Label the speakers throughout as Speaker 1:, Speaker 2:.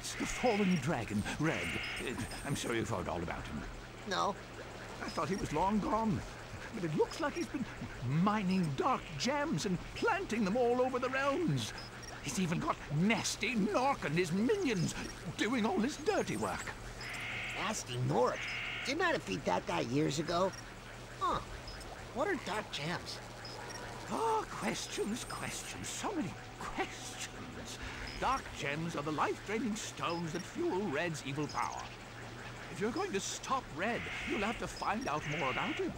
Speaker 1: That's the fallen dragon, Red. Uh, I'm sure you've heard all about him.
Speaker 2: No.
Speaker 1: I thought he was long gone. But it looks like he's been mining dark gems and planting them all over the realms. He's even got Gnasty Gnorc and his minions doing all his dirty work.
Speaker 2: Gnasty Gnorc. Didn't I defeat that guy years ago? Huh. What are dark gems?
Speaker 1: Oh, questions, questions, so many questions. Dark gems are the life-draining stones that fuel Red's evil power. If you're going to stop Red, you'll have to find out more about him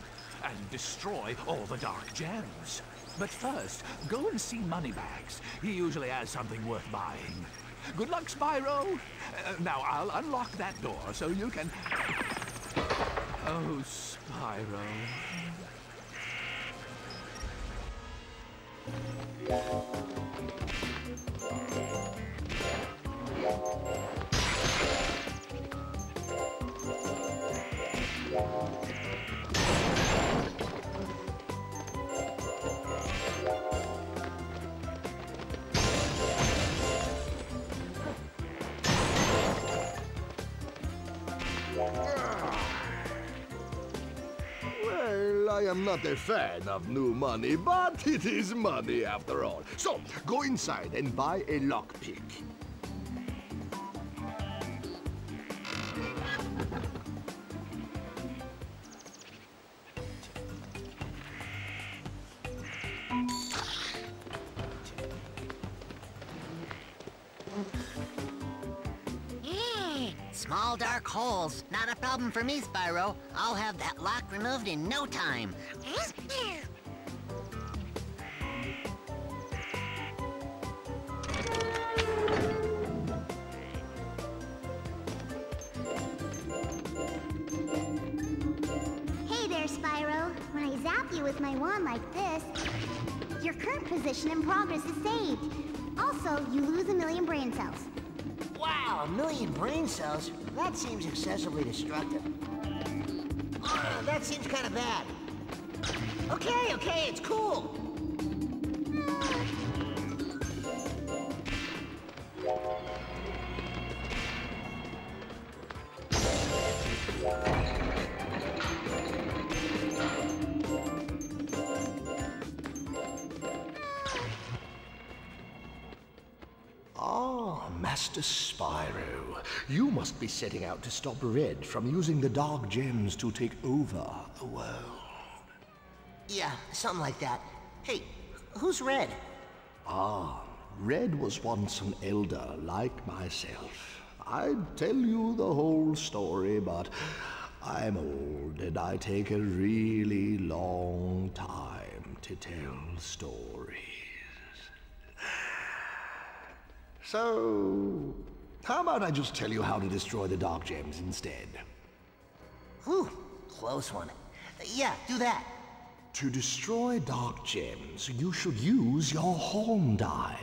Speaker 1: and destroy all the dark gems. But first, go and see Moneybags. He usually has something worth buying. Good luck, Spyro. Uh, now, I'll unlock that door so you can... Oh, Spyro.
Speaker 3: Not a fan of new money, but it is money after all. So, go inside and buy a lockpick.
Speaker 2: Problem for me, Spyro. I'll have that lock removed in no time.
Speaker 4: Hey there, Spyro. When I zap you with my wand like this, your current position in progress is brain cells?
Speaker 2: That seems excessively destructive. Uh, that seems kind of bad. Okay, okay, it's cool.
Speaker 3: Master Spyro. You must be setting out to stop Red from using the dark gems to take over the world.
Speaker 2: Yeah, something like that. Hey, who's Red?
Speaker 3: Ah, Red was once an elder like myself. I'd tell you the whole story, but I'm old and I take a really long time to tell stories. So, how about I just tell you how to destroy the dark gems instead?
Speaker 2: Whew, close one. Yeah, do that.
Speaker 3: To destroy dark gems, you should use your horn dive.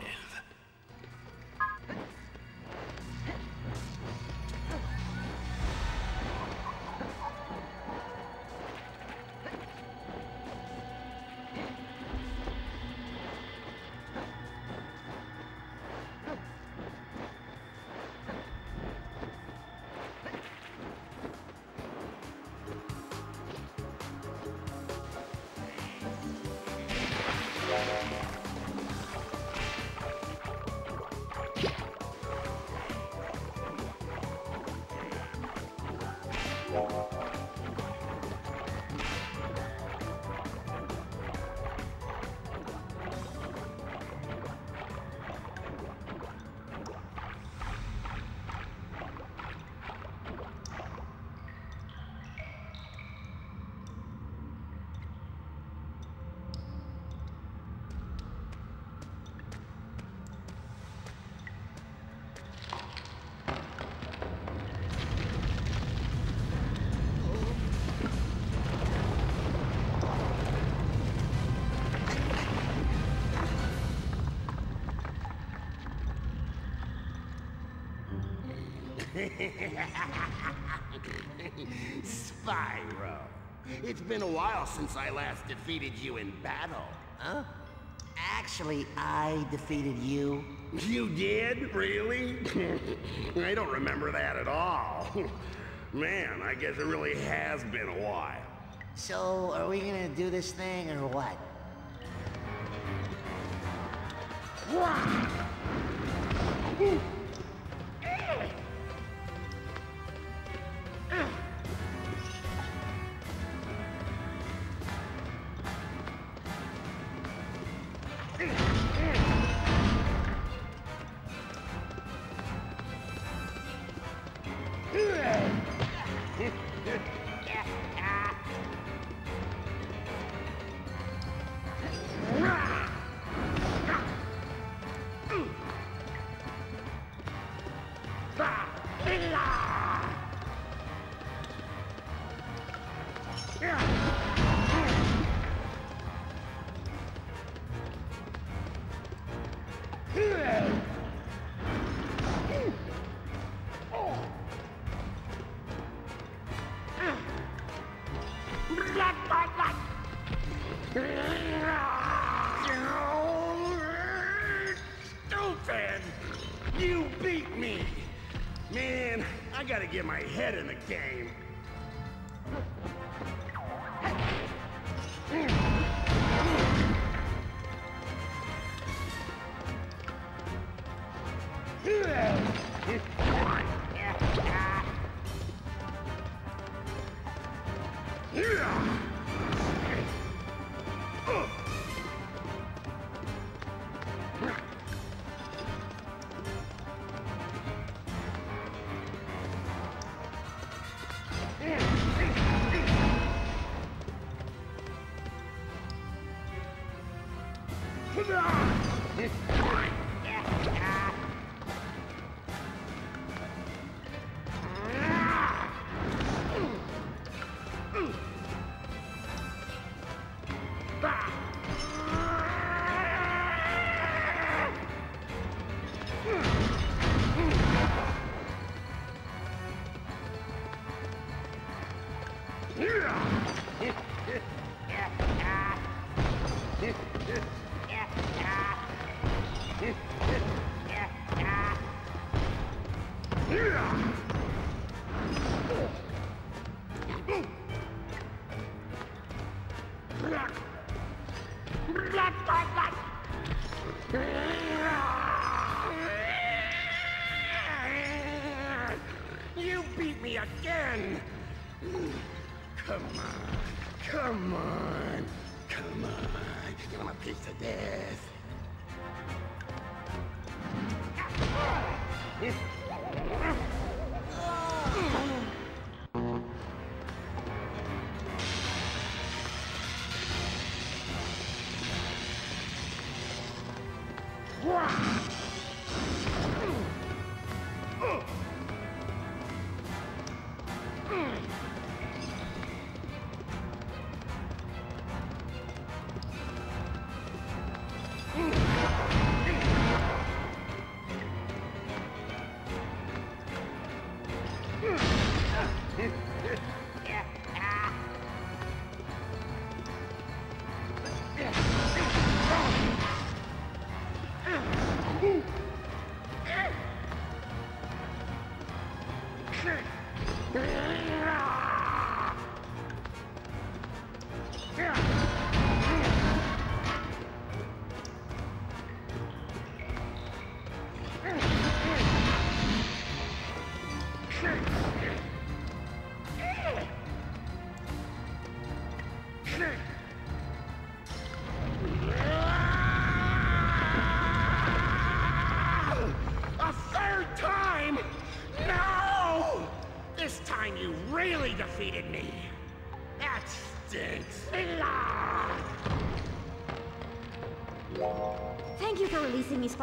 Speaker 5: Spyro. It's been a while since I last defeated you in battle, huh?
Speaker 2: Actually, I defeated you.
Speaker 5: You did? Really? I don't remember that at all. Man, I guess it really has been a while.
Speaker 2: So, are we gonna do this thing or what?
Speaker 5: Stupid!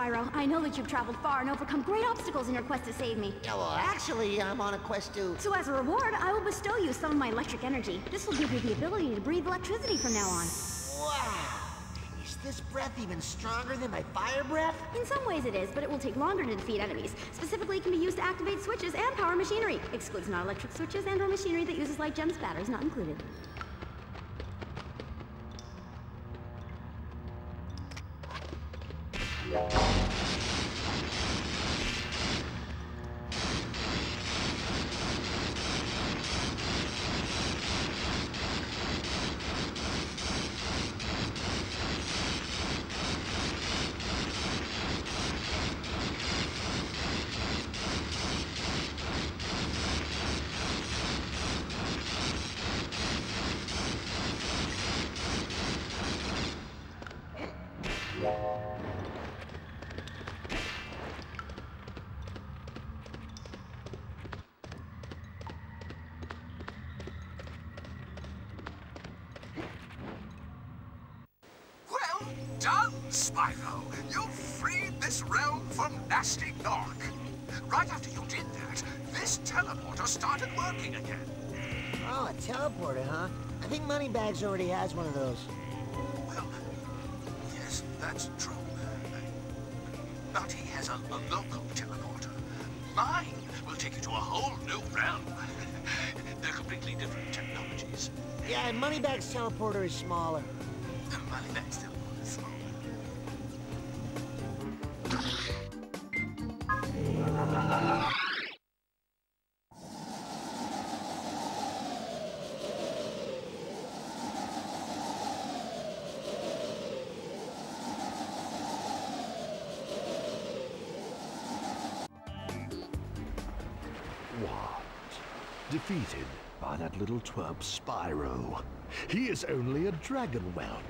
Speaker 6: Spyro. I know that you've traveled far and overcome great obstacles in your quest to save me.
Speaker 2: Yeah, uh, well, actually, I'm on a quest to...
Speaker 6: So as a reward, I will bestow you some of my electric energy. This will give you the ability to breathe electricity from now on.
Speaker 2: Wow! Is this breath even stronger than my fire breath?
Speaker 6: In some ways it is, but it will take longer to defeat enemies. Specifically, it can be used to activate switches and power machinery. Excludes non-electric switches and or machinery that uses light gems batteries not included.
Speaker 1: Gnorc. Right after you did that, this teleporter started working again.
Speaker 2: Oh, a teleporter, huh? I think Moneybags already has one of those.
Speaker 1: Well, yes, that's true. But he has a, a local teleporter. Mine will take you to a whole new realm. They're completely different technologies.
Speaker 2: Yeah, and Moneybags teleporter is smaller.
Speaker 1: Moneybags teleporter
Speaker 3: little twerp Spyro. He is only a dragon whelp.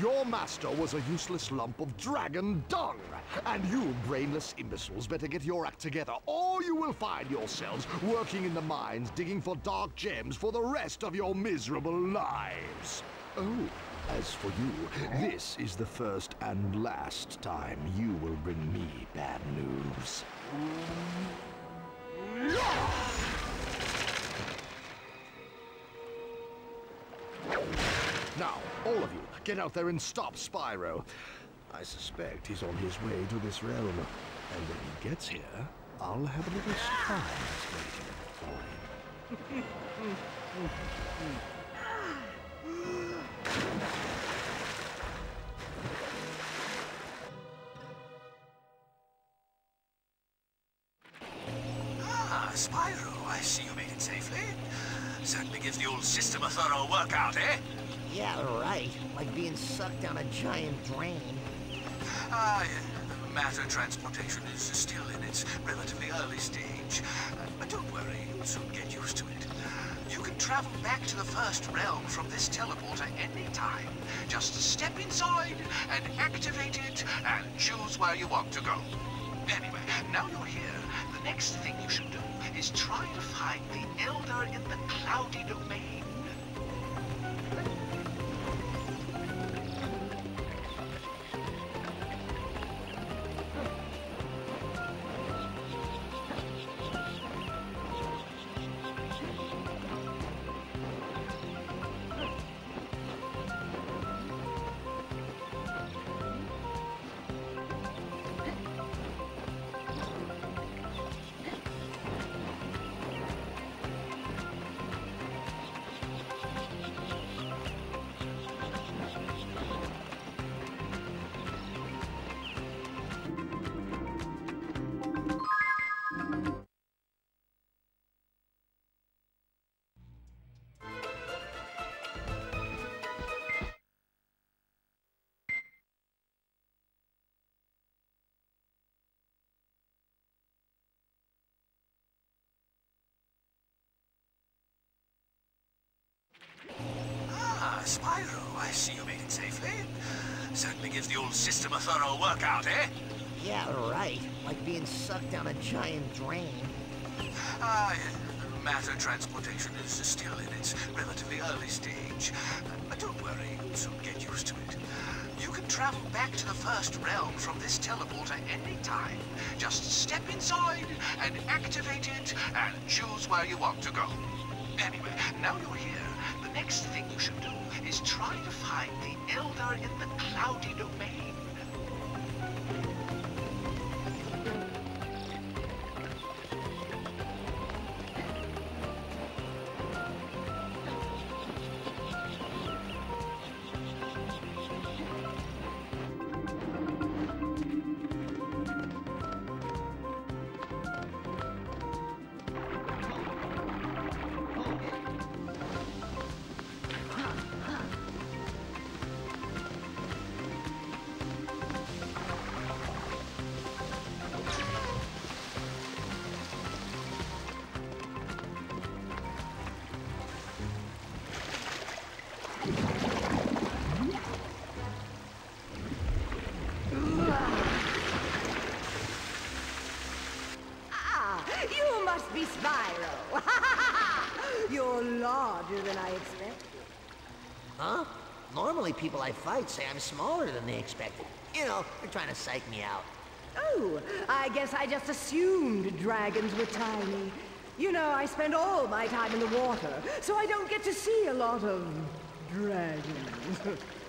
Speaker 3: Your master was a useless lump of dragon dung. And you brainless imbeciles better get your act together, or you will find yourselves working in the mines digging for dark gems for the rest of your miserable lives. Oh, as for you, this is the first and last time you will bring me bad news. Now, all of you, get out there and stop Spyro. I suspect he's on his way to this realm. And when he gets here, I'll have a little surprise waiting for him.
Speaker 1: Ah, Spyro, I see you made it safely. Certainly gives the old system a thorough workout, eh?
Speaker 2: Yeah, right. Like being sucked down a giant drain.
Speaker 1: Ah, yeah. matter transportation is still in its relatively early stage. But don't worry, you'll soon get used to it. You can travel back to the first realm from this teleporter any time. Just step inside and activate it and choose where you want to go. Anyway, now you're here, next thing you should do is try to find the Elder in the Cloudy Domain. See you made it safely. Certainly gives the old system a thorough workout, eh?
Speaker 2: Yeah, right. Like being sucked down a giant drain.
Speaker 1: Ah, matter transportation is still in its relatively early stage. But don't worry, you'll soon get used to it. You can travel back to the first realm from this teleporter any time. Just step inside and activate it and choose where you want to go. Anyway, now you're here, the next thing you should do is trying to find the Elder in the Cloudy Domain.
Speaker 2: People I fight say I'm smaller than they expected. You know, they're trying to psych me out.
Speaker 7: Oh, I guess I just assumed dragons were tiny. You know, I spend all my time in the water, so I don't get to see a lot of dragons.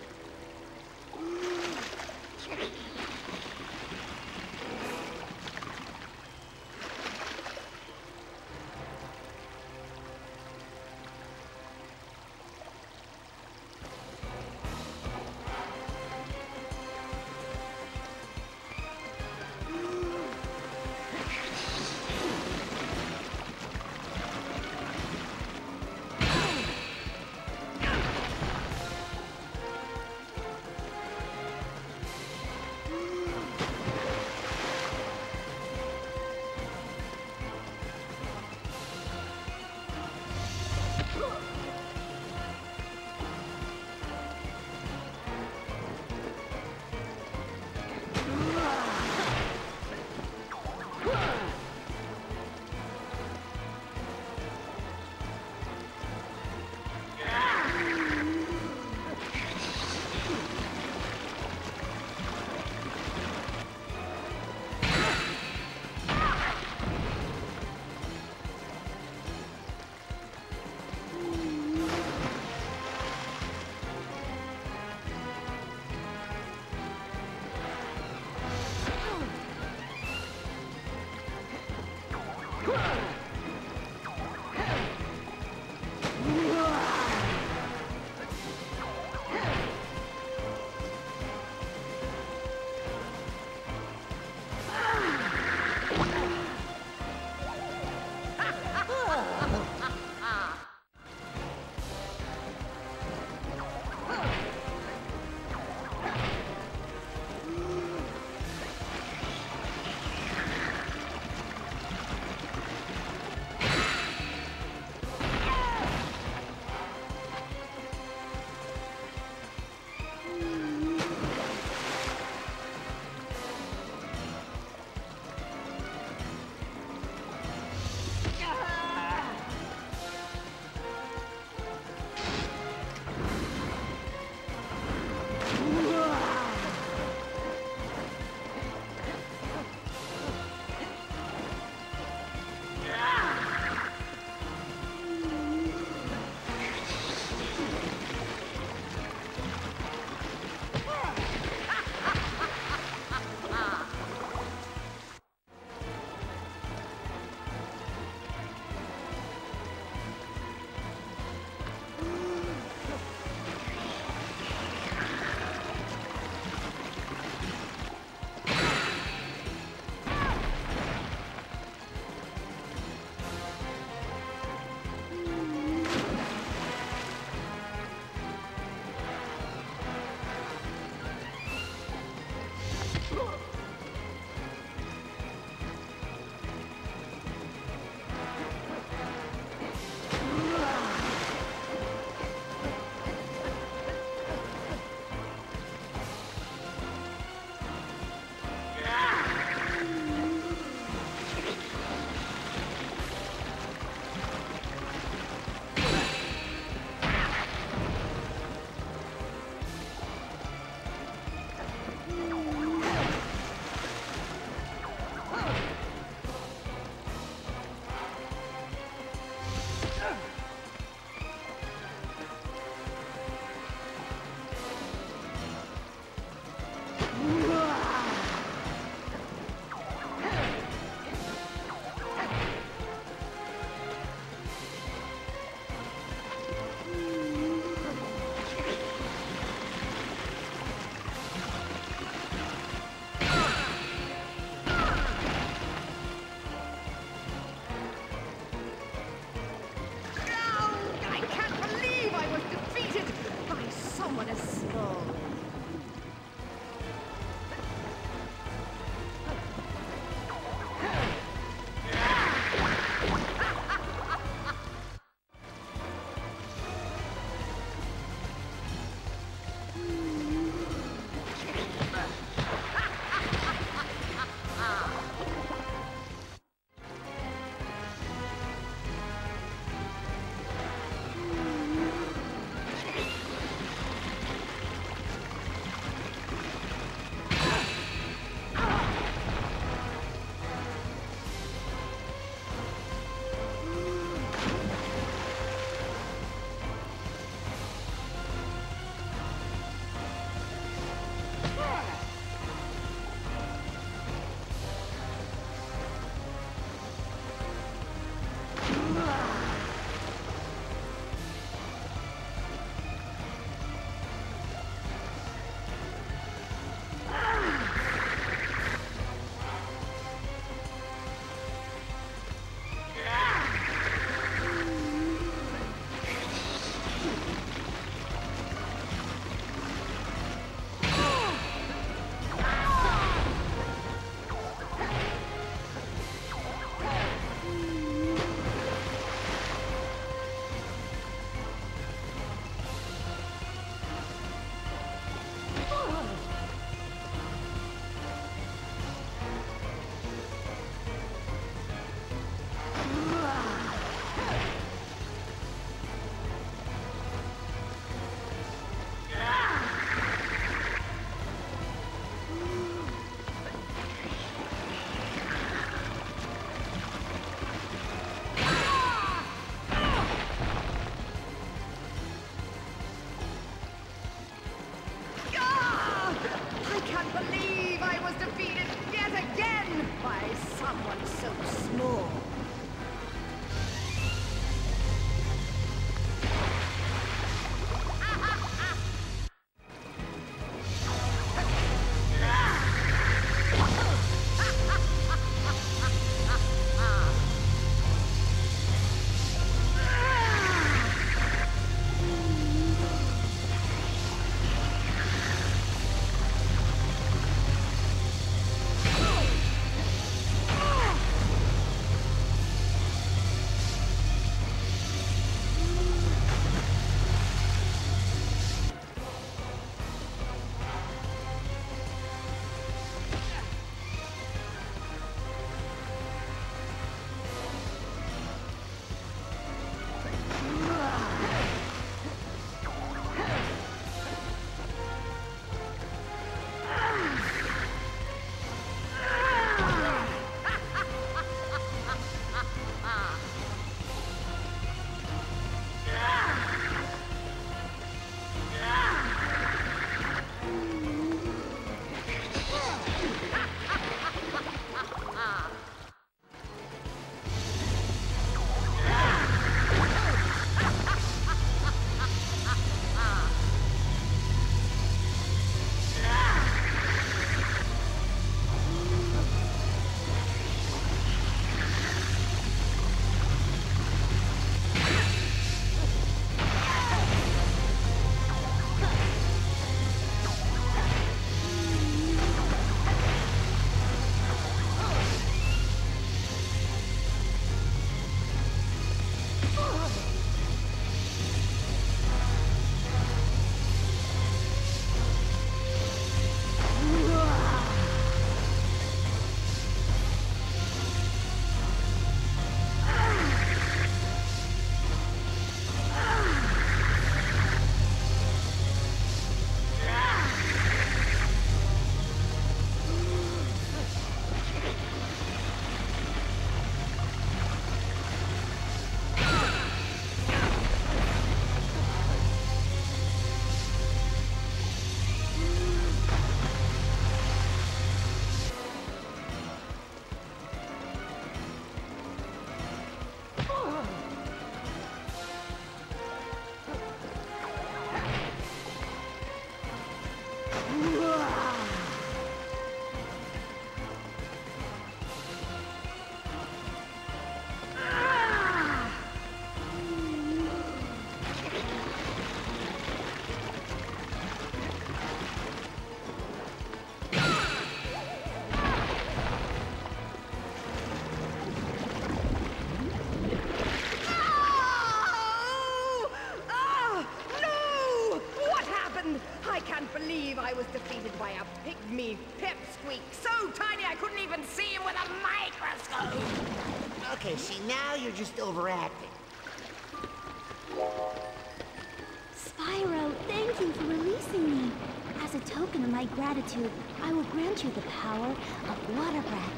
Speaker 4: gratitude, I will grant you the power of water breath.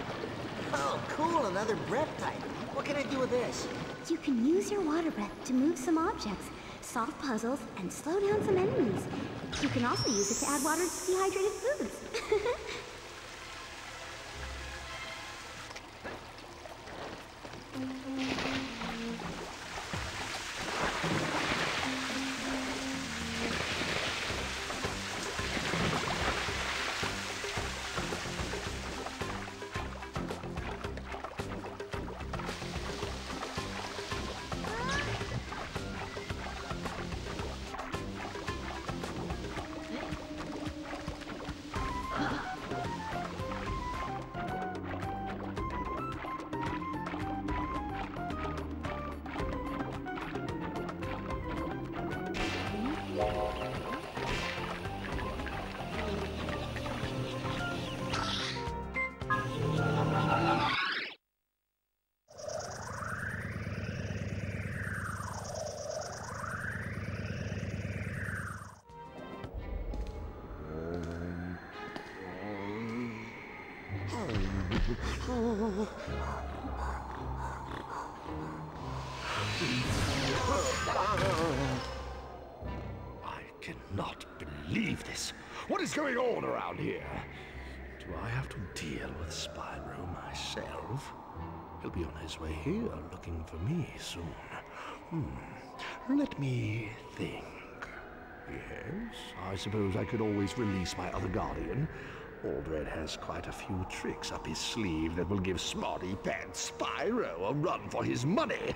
Speaker 2: Oh, cool, another breath type. What can I do with this?
Speaker 4: You can use your water breath to move some objects, solve puzzles, and slow down some enemies. You can also use it to add water to dehydrated
Speaker 3: I cannot believe this. What is going on around here? Do I have to deal with Spyro myself? He'll be on his way here looking for me soon. Hmm. Let me think. Yes, I suppose I could always release my other guardian. Aldred has quite a few tricks up his sleeve that will give Smarty Pants Spyro a run for his money.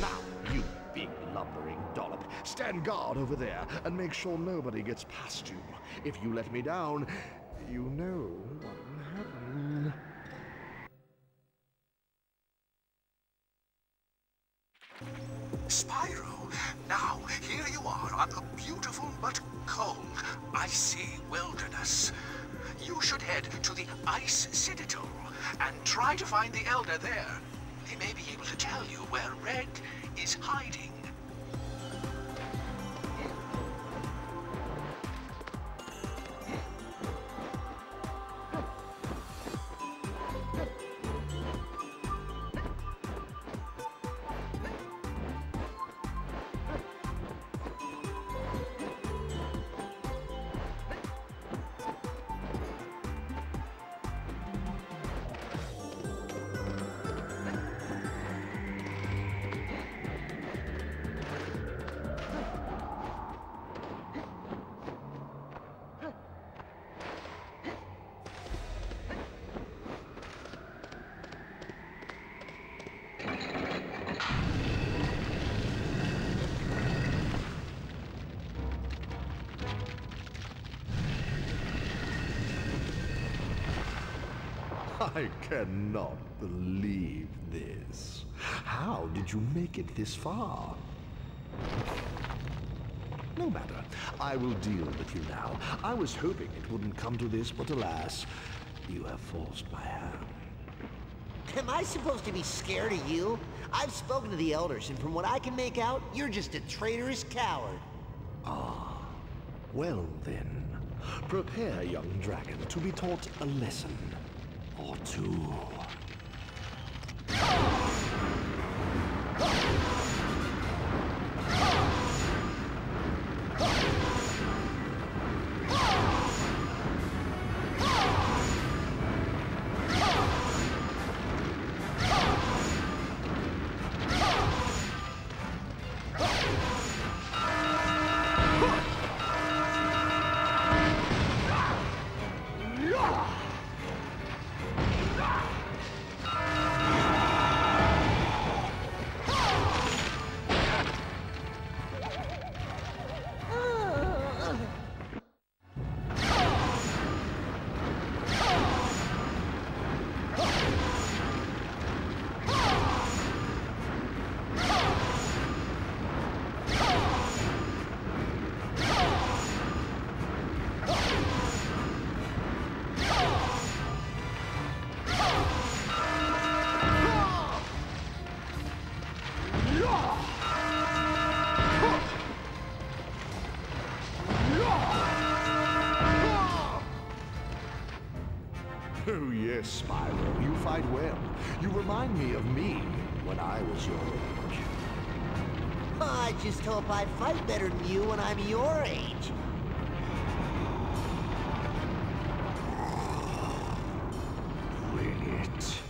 Speaker 3: Now, you big lumbering dollop, stand guard over there and make sure nobody gets past you. If you let me down, you know what will happen.
Speaker 1: Spyro, now here you are on the beautiful but cold, icy wilderness. You should head to the Ice Citadel and try to find the Elder there. They may be able to tell you where Red is hiding.
Speaker 3: I cannot believe this. How did you make it this far? No matter. I will deal with you now. I was hoping it wouldn't come to this, but alas, you have forced my hand.
Speaker 2: Am I supposed to be scared of you? I've spoken to the elders, and from what I can make out, you're just a traitorous coward.
Speaker 3: Ah, well then, prepare, young dragon, to be taught a lesson or two.
Speaker 2: Just hope I fight better than you when I'm your age.
Speaker 8: Bring it.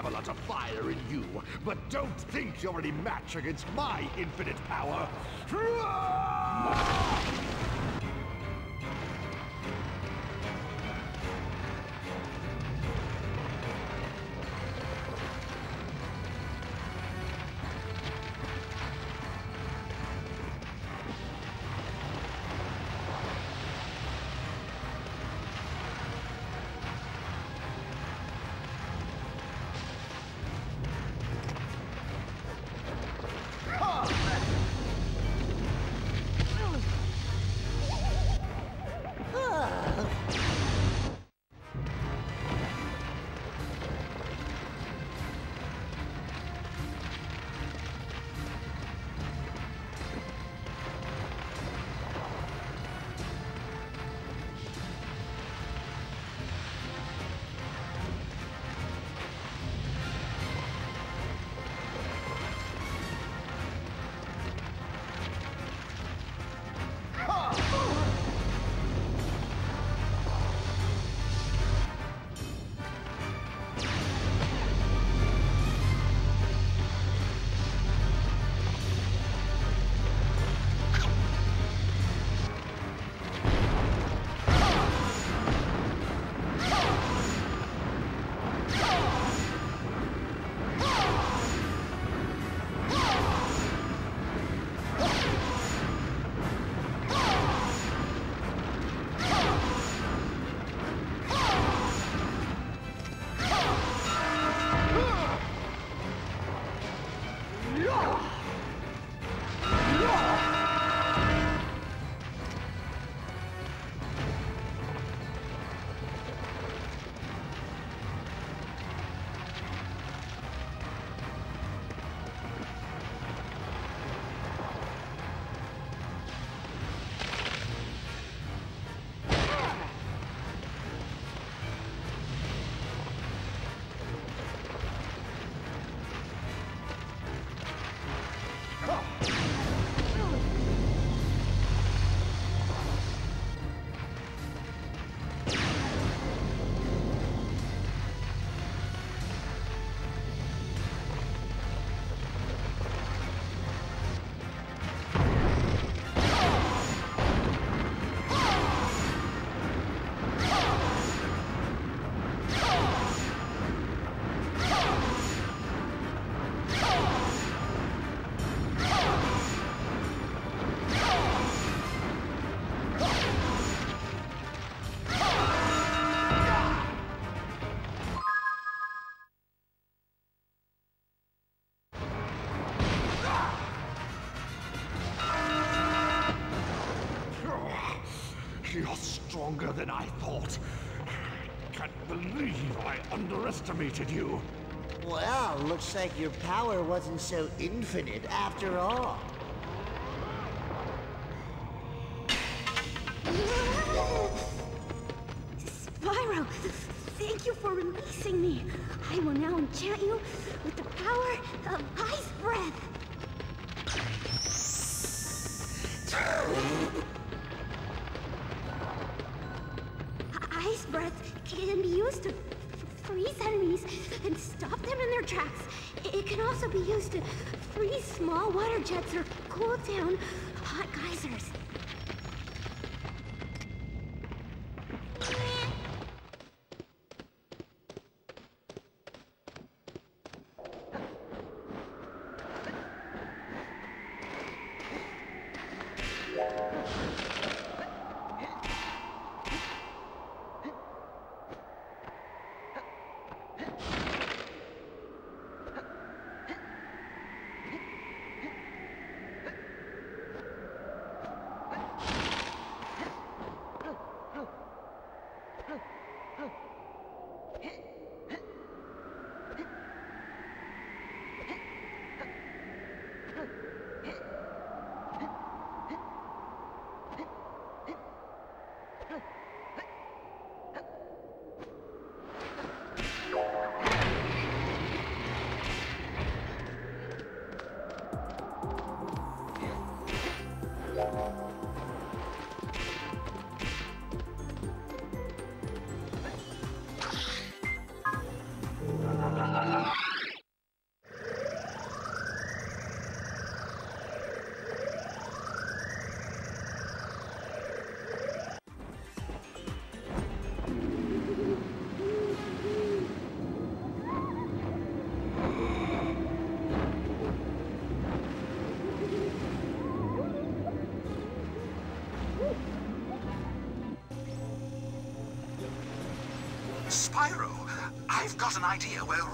Speaker 3: Have a lot of fire in you, but don't think you're any match against my infinite power.
Speaker 1: stronger than I thought. I Can't believe I underestimated you.
Speaker 6: Well, looks like your power wasn't so infinite after all.
Speaker 9: used to freeze small water jets or cool down hot geysers.
Speaker 1: an idea where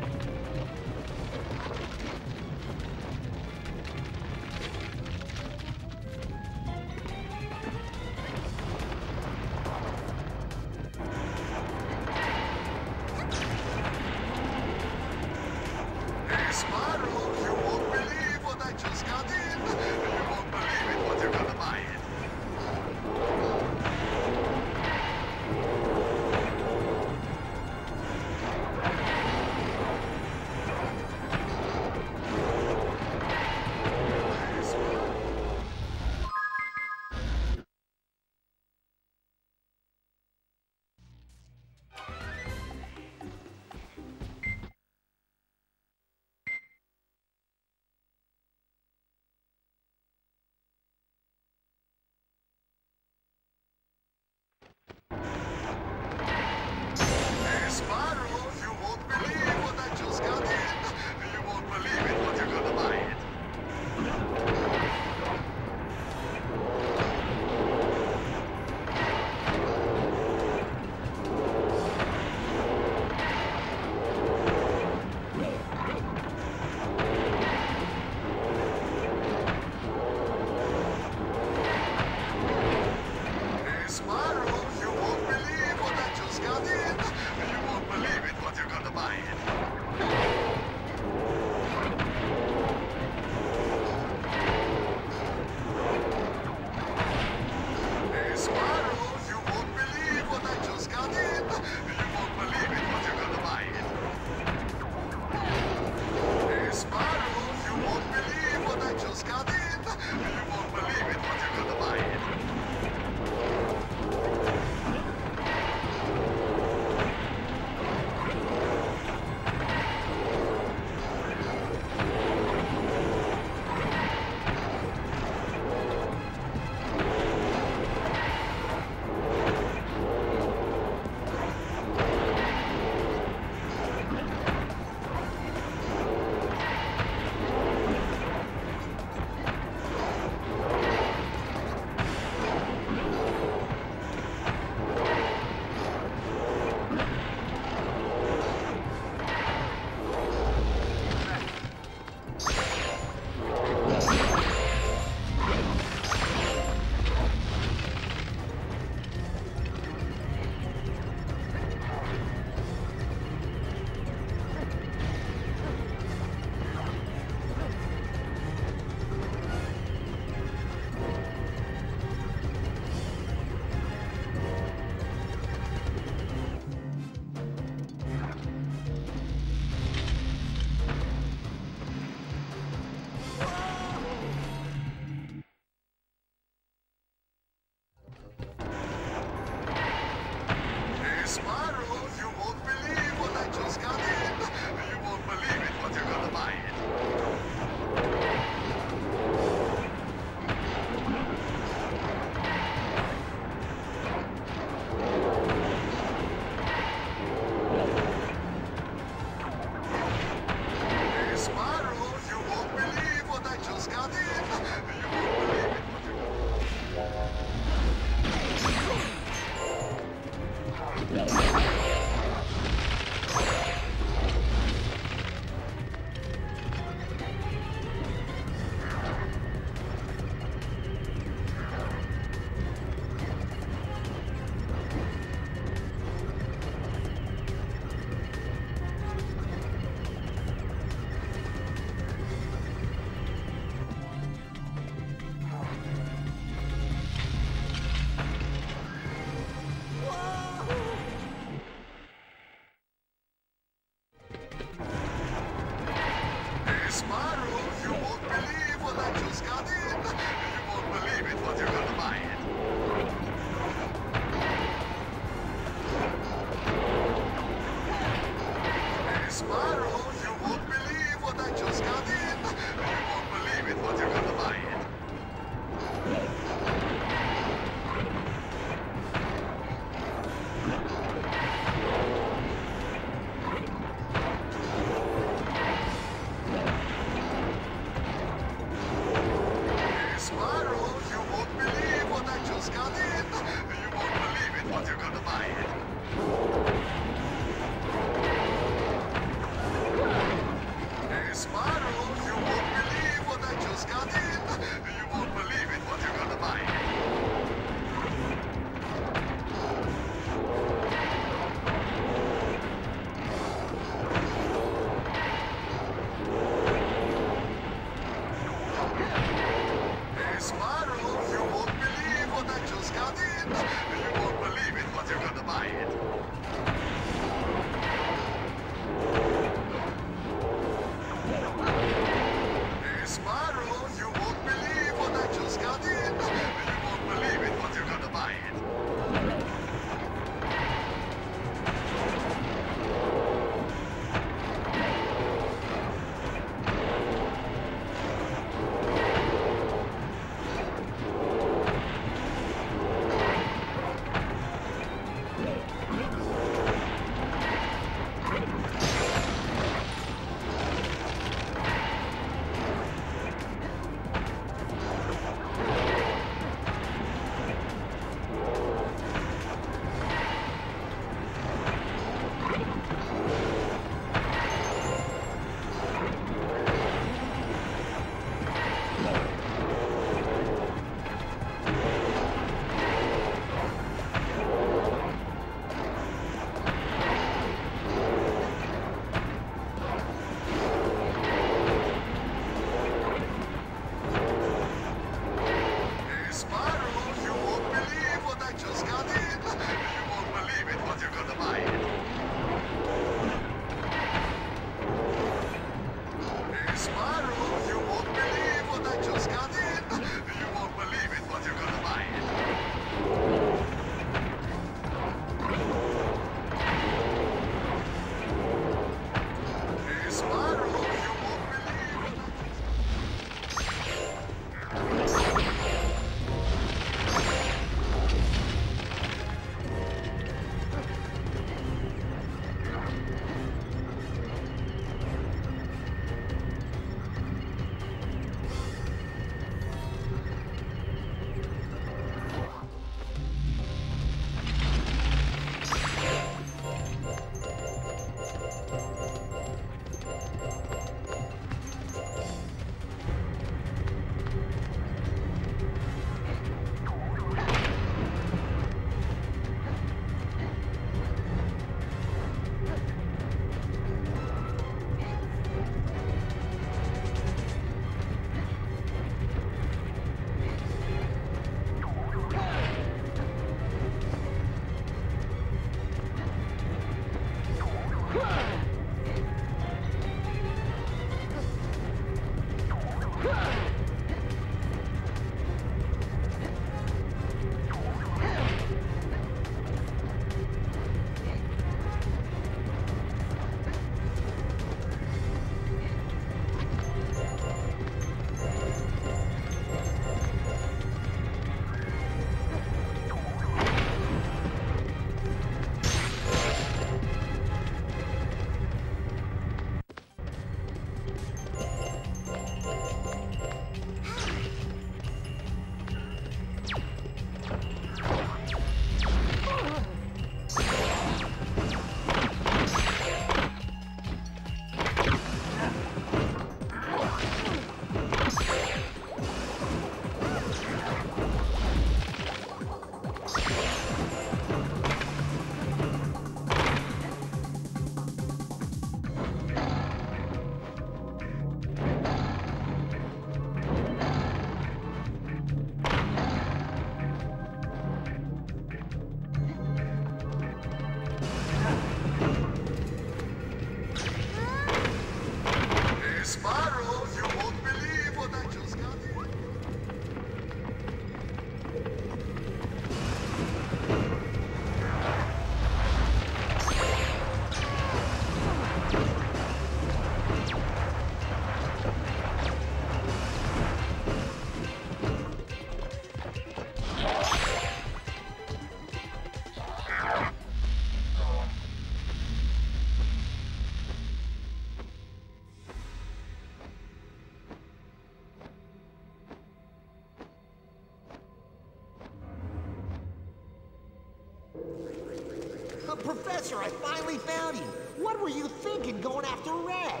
Speaker 2: Professor, I finally found you. What were you thinking going after Red?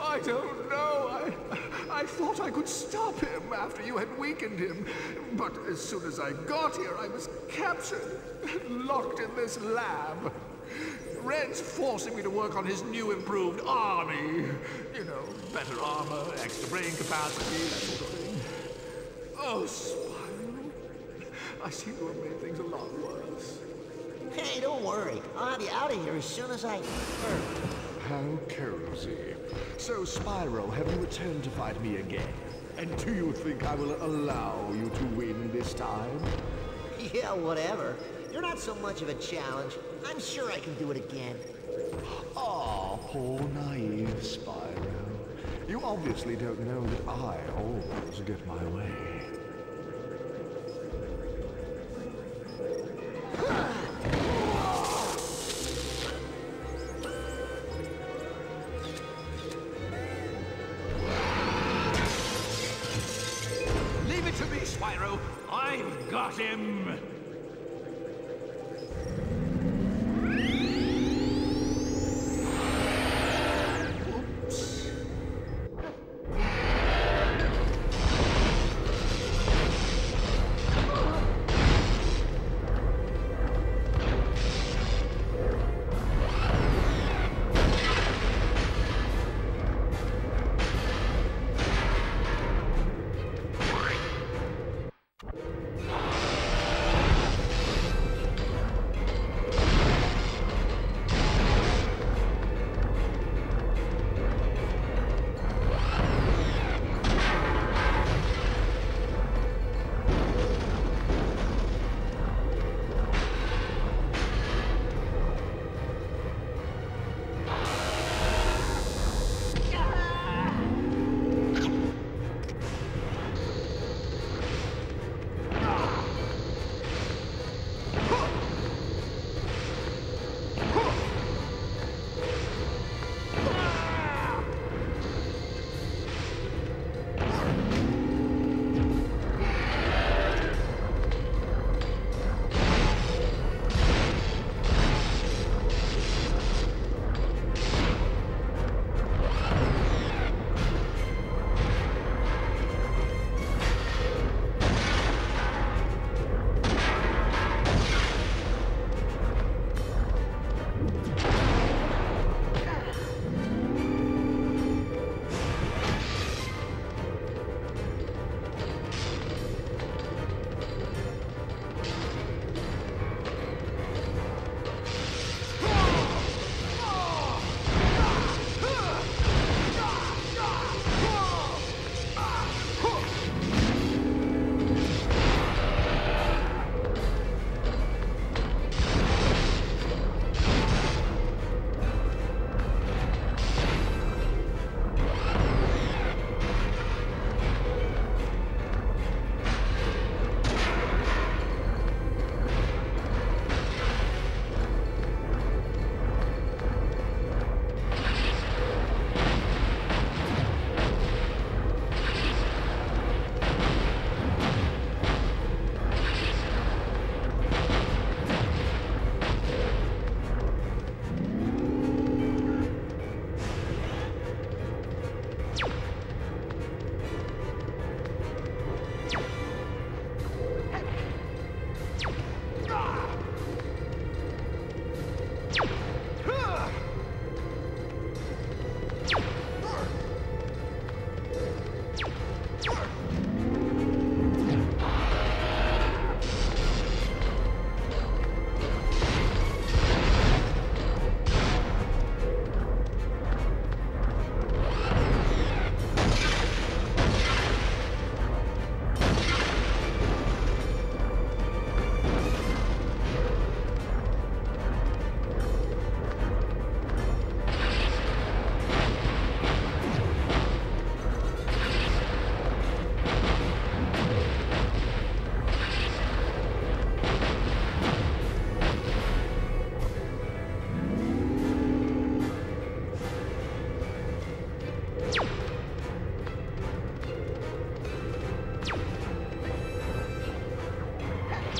Speaker 1: I don't know. I, I thought I could stop him after you had weakened him. But as soon as I got here, I was captured, locked in this lab. Red's forcing me to work on his new improved army. You know, better armor, extra brain capacity, that sort of thing. Oh, Spyro. I seem to have made things a lot worse.
Speaker 2: Hey, don't worry. I'll have you out of here as soon as I...
Speaker 3: How cozy. So, Spyro, have you returned to fight me again? And do you think I will allow you to win this time?
Speaker 2: Yeah, whatever. You're not so much of a challenge. I'm sure I can do it again.
Speaker 3: Ah, poor naive Spyro. You obviously don't know that I always get my way.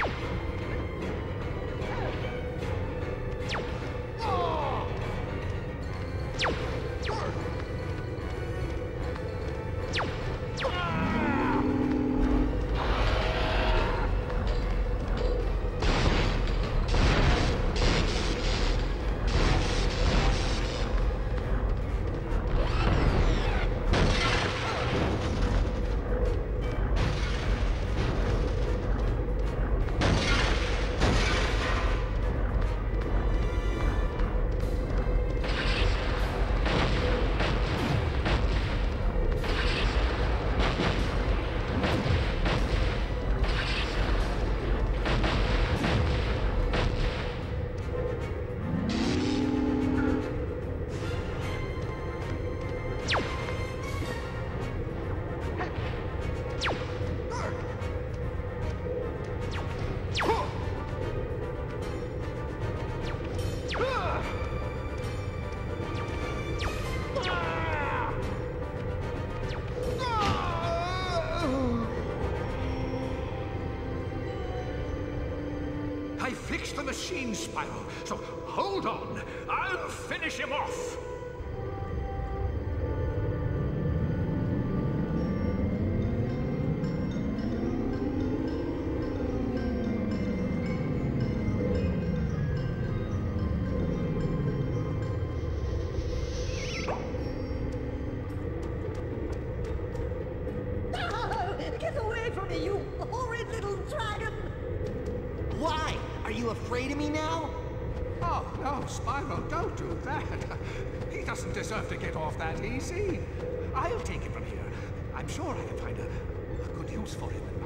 Speaker 1: you
Speaker 10: for him.